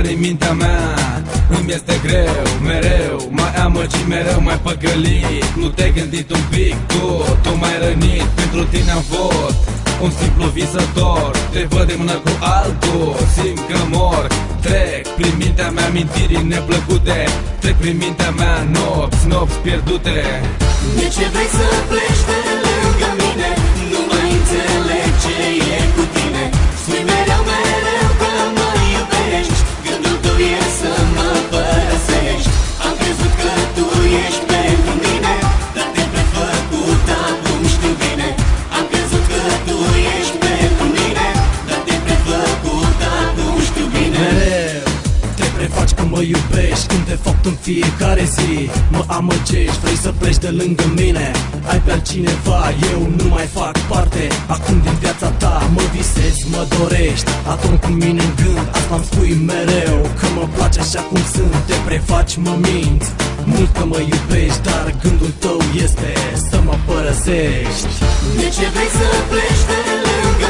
Apare mintea mea, îmi este greu Mereu, mai amăgit, mereu mai păcălit. Nu te-ai gândit un pic, tu, tu mai rănit. Pentru tine am fost un simplu visător Te văd de mână cu altul, simt că mor. Trec prin mintea mea mintiri neplăcute. Trec prin mintea mea nopți, nopți pierdute. De ce vrei să pleci iubești Când te fapt în fiecare zi. Mă amăgești, vrei să pleci de lângă mine? Ai pe altcineva, eu nu mai fac parte. Acum din viața ta mă visezi, mă dorești. Atunci cu mine în gând, asta îmi spui mereu. Că mă place așa cum sunt, te prefaci, mă minți. Mult că mă iubești, dar gândul tău este să mă părăsești. De ce vrei să pleci de lângă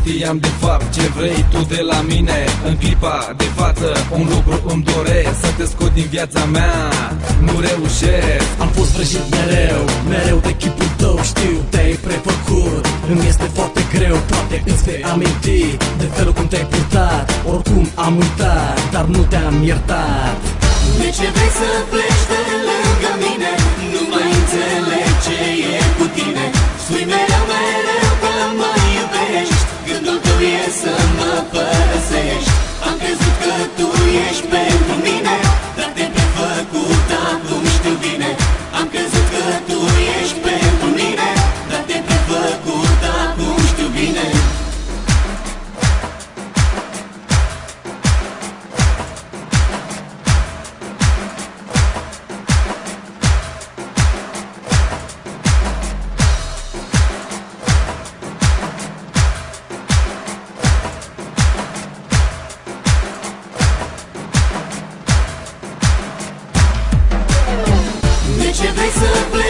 știam de fapt ce vrei tu de la mine. În clipa de față un lucru îmi doresc Să te scot din viața mea, nu reușesc. Am fost vrăjit mereu, mereu de chipul tău Știu, te-ai prefăcut. Îmi este foarte greu, poate îți vei aminti De felul cum te-ai purtat. Oricum am uitat, dar nu te-am iertat. De ce vrei să pleci de voice blue.